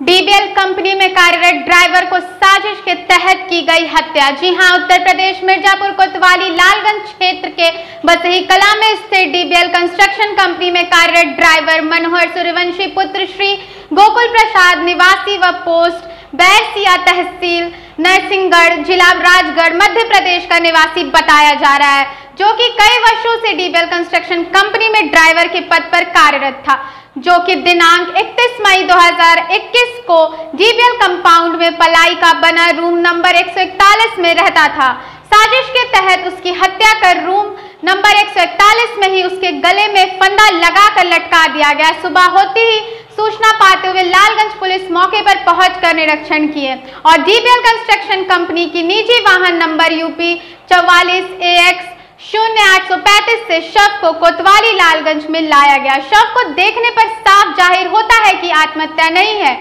DBL company में कार्यरत driver को साजिश के तहत की गई हत्या। जी हाँ, उत्तर प्रदेश, मिर्जापुर, कोतवाली, लालगंज क्षेत्र के बसही कला में स्थित डीबीएल कंस्ट्रक्शन कंपनी में कार्यरत ड्राइवर मनोहर सूर्यवंशी, पुत्र श्री गोकुल प्रसाद, निवासी व पोस्ट बैरसिया तहसील नरसिंहगढ़, जिला राजगढ़, मध्य प्रदेश का निवासी बताया जा रहा है, जो कि कई वर्षों से डीबीएल कंस्ट्रक्शन कंपनी में ड्राइवर के पद पर कार्यरत था। जो कि दिनांक 31 मई 2021 को जीबीएल कंपाउंड में पलाई का बना रूम नंबर 141 में रहता था। साजिश के तहत उसकी हत्या कर रूम नंबर 141 में ही उसके गले में फंदा लगाकर लटका दिया गया। सुबह होती ही सूचना पाते हुए लालगंज पुलिस मौके पर पहुंचकर निरीक्षण किए और डीबीएल कंस्ट्रक्शन कंपनी की निजी वाहन नंबर यूपी चौवालीस ए एक्स शून्य आठ सौ पैंतीस से शव को कोतवाली लालगंज में लाया गया। शव को देखने पर साफ़ ज़ाहिर होता है कि आत्महत्या नहीं है।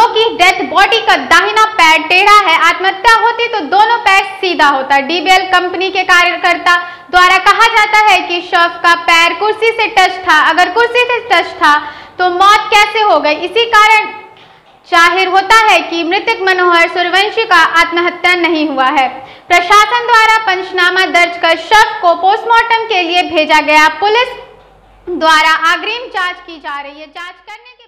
जो कि डेथ बॉडी का दाहिना पैर टेढ़ा है, आत्महत्या होती तो दोनों पैर सीधा होता। डीबीएल कंपनी के कार्यकर्ता द्वारा कहा जाता है कि शव का पैर कुर्सी से टच था। अगर कुर्सी से टच था तो मौत कैसे हो गई? इसी कारण ज़ाहिर होता है कि मृतक मनोहर सूर्यवंशी का आत्महत्या नहीं हुआ है। प्रशासन द्वारा पंचनामा दर्ज कर शव को पोस्टमार्टम के लिए भेजा गया। पुलिस द्वारा अग्रिम जाँच की जा रही है। जाँच करने